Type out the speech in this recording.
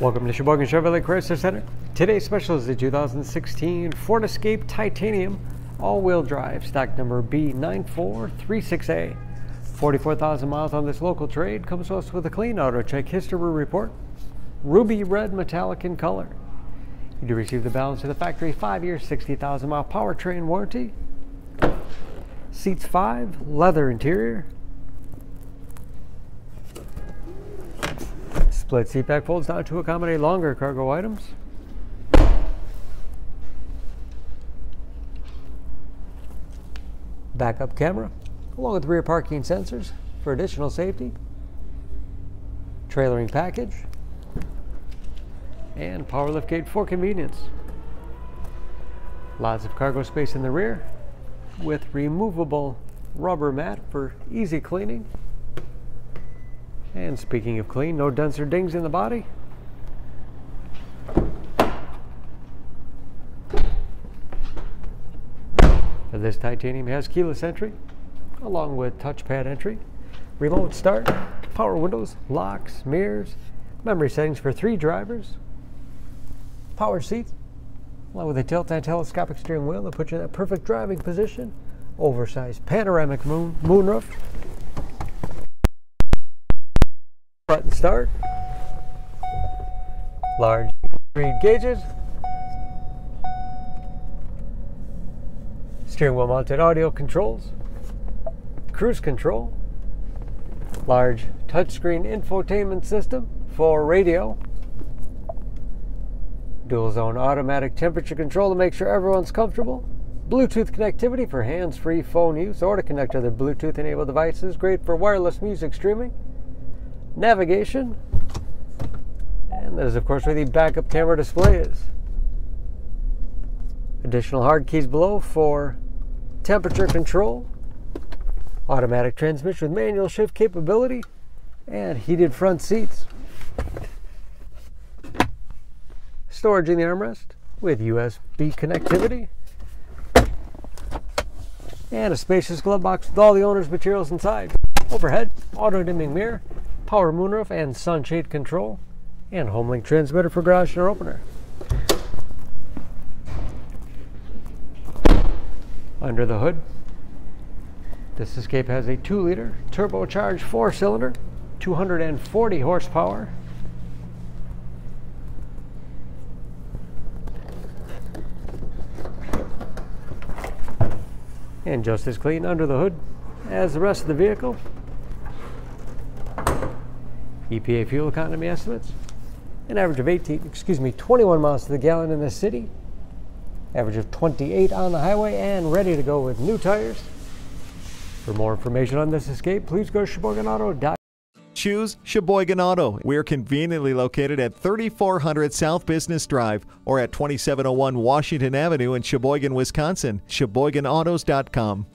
Welcome to Sheboygan Chevrolet Chrysler Center. Today's special is the 2016 Ford Escape Titanium all-wheel drive, stock number B9436A. 44,000 miles on this local trade, comes to us with a clean auto check history report, ruby red metallic in color. You do receive the balance of the factory 5-year, 60,000 mile powertrain warranty. Seats 5, leather interior, Split seatback folds down to accommodate longer cargo items. Backup camera, along with rear parking sensors for additional safety. Trailering package. And power lift gate for convenience. Lots of cargo space in the rear with removable rubber mat for easy cleaning. And speaking of clean, no dents or dings in the body. This titanium has keyless entry, along with touchpad entry, remote start, power windows, locks, mirrors, memory settings for three drivers, power seats, along with a tilt and telescopic steering wheel that puts you in that perfect driving position, oversized panoramic moon moonroof, Button start. Large read gauges. Steering wheel mounted audio controls. Cruise control. Large touchscreen infotainment system for radio. Dual zone automatic temperature control to make sure everyone's comfortable. Bluetooth connectivity for hands free phone use or to connect other Bluetooth enabled devices. Great for wireless music streaming navigation, and that is of course where the backup camera display is. Additional hard keys below for temperature control, automatic transmission with manual shift capability, and heated front seats. Storage in the armrest with USB connectivity. And a spacious glove box with all the owner's materials inside. Overhead, auto dimming mirror, power moonroof and sunshade control, and HomeLink transmitter for garage door opener. Under the hood, this Escape has a 2-liter turbocharged 4-cylinder, 240 horsepower. And just as clean under the hood as the rest of the vehicle. EPA fuel economy estimates. An average of 18, excuse me, 21 miles to the gallon in the city. Average of 28 on the highway and ready to go with new tires. For more information on this escape, please go to SheboyganAuto.com. Choose Sheboygan Auto. We're conveniently located at 3400 South Business Drive or at 2701 Washington Avenue in Sheboygan, Wisconsin. SheboyganAutos.com.